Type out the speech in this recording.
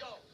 Go.